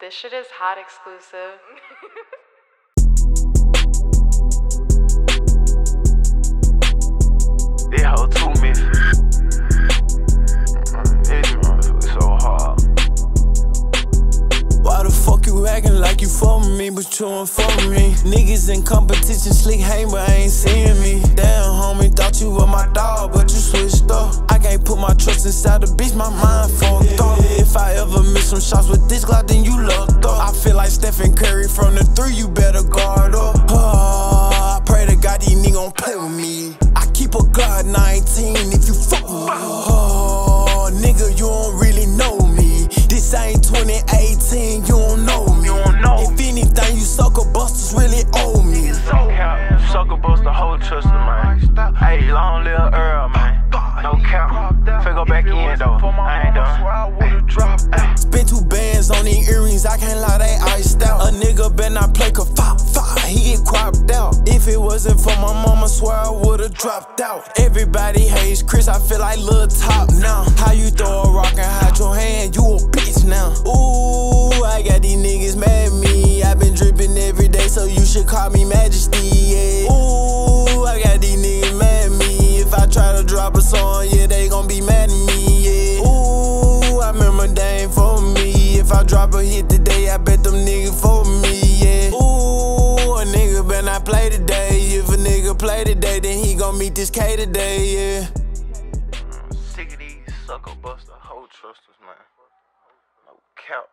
This shit is hot exclusive. This hoe too messy. This motherfucker so hard. Why the fuck you acting like you for me, but you ain't for me? Niggas in competition, slick hang, but I ain't seeing me. Damn, homie, thought you were my dog, but you switched up. I can't put my trust inside the bitch, my mind fucked up. If I ever miss some shots with this Glock, then you lucked up. I feel like Stephen Curry from the three, you better guard up. Oh, I pray to God these niggas don't play with me. I keep a Glock 19 if you fuck with me. Oh, nigga, you don't really know me. This ain't 2018, you don't know me. You don't know If anything, you sucker busters really owe me. No cap, sucker bust the whole trust man. Hey, long little Earl, man. No cap, figure back in though. I ain't done. Ay, Spent two bands on these earrings, I can't lie, they iced out. A nigga better not play ka he get cropped out. If it wasn't for my mama, swear I would've dropped out. Everybody hates Chris, I feel like Lil Top now. How you throw a rock and hide your hand, you a bitch now. Ooh, I got these niggas mad at me. i been dripping every day, so you should call me Majesty, gon' hit today, I bet them niggas for me, yeah. Ooh, a nigga better not play today. If a nigga play today, then he gon' meet this K today, yeah. Sick of these sucker buster, whole trusters, man. No cap.